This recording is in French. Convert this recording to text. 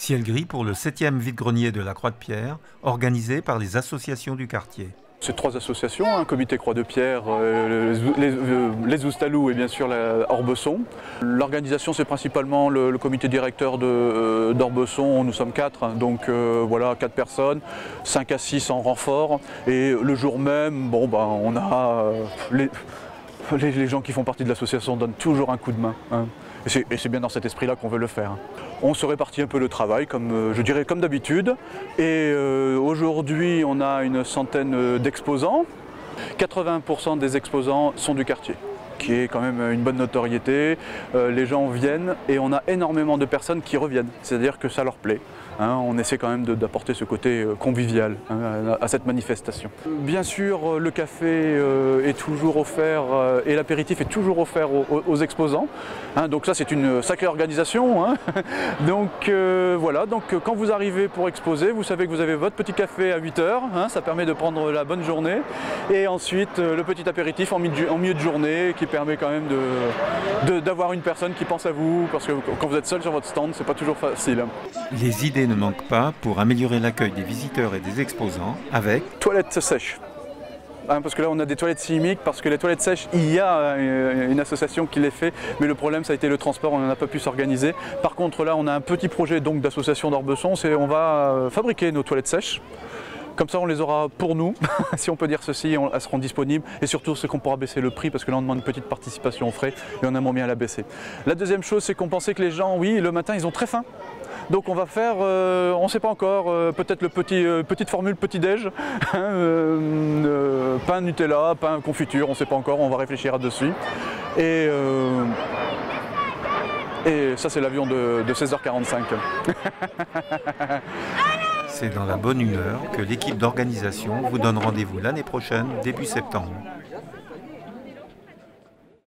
Ciel gris pour le 7e vide-grenier de la Croix-de-Pierre, organisé par les associations du quartier. C'est trois associations, un comité Croix-de-Pierre, euh, les, les, Oustalous et bien sûr Orbesson. L'organisation c'est principalement le, comité directeur euh, d'Orbesson, nous sommes quatre, hein. donc euh, voilà, quatre personnes, 5 à 6 en renfort. Et le jour même, bon, ben, on a les, les, gens qui font partie de l'association donnent toujours un coup de main. Hein. Et c'est bien dans cet esprit-là qu'on veut le faire. On se répartit un peu le travail, comme, euh, je dirais comme d'habitude. Et euh, aujourd'hui, on a une centaine euh, d'exposants. 80% des exposants sont du quartier qui est quand même une bonne notoriété. les gens viennent et on a énormément de personnes qui reviennent, c'est-à-dire que ça leur plaît. Hein, on essaie quand même d'apporter ce côté euh, convivial hein, à cette manifestation. Bien sûr, euh, le café euh, est toujours offert et l'apéritif est toujours offert aux, exposants. Hein. donc ça, c'est une sacrée organisation. donc voilà, donc quand vous arrivez pour exposer, vous savez que vous avez votre petit café à 8 heures. ça permet de prendre la bonne journée. Et ensuite, le petit apéritif en milieu de journée qui permet quand même d'avoir une personne qui pense à vous. Parce que quand vous êtes seul sur votre stand, c'est pas toujours facile. Les idées ne manque pas pour améliorer l'accueil des visiteurs et des exposants avec toilettes sèches. Hein, parce que là on a des toilettes chimiques, parce que les toilettes sèches, il y a euh, une association qui les fait, mais le problème ça a été le transport, on n'en a pas pu s'organiser. Par contre là on a un petit projet donc d'association d'Orbesson, c'est on va euh, fabriquer nos toilettes sèches. Comme ça, on les aura pour nous, si on peut dire ceci, elles seront disponibles. Et surtout, c'est qu'on pourra baisser le prix parce que là, on demande une petite participation aux frais et on aimerait bien la baisser. La deuxième chose, c'est qu'on pensait que les gens, oui, le matin, ils ont très faim. Donc on va faire, euh, on ne sait pas encore, euh, peut-être le petit, euh, petite formule petit déj, hein, pain Nutella, pain confiture, on ne sait pas encore, on va réfléchir à dessus. Et, et ça c'est l'avion de, de 16h45. c'est dans la bonne humeur que l'équipe d'organisation vous donne rendez-vous l'année prochaine, début septembre.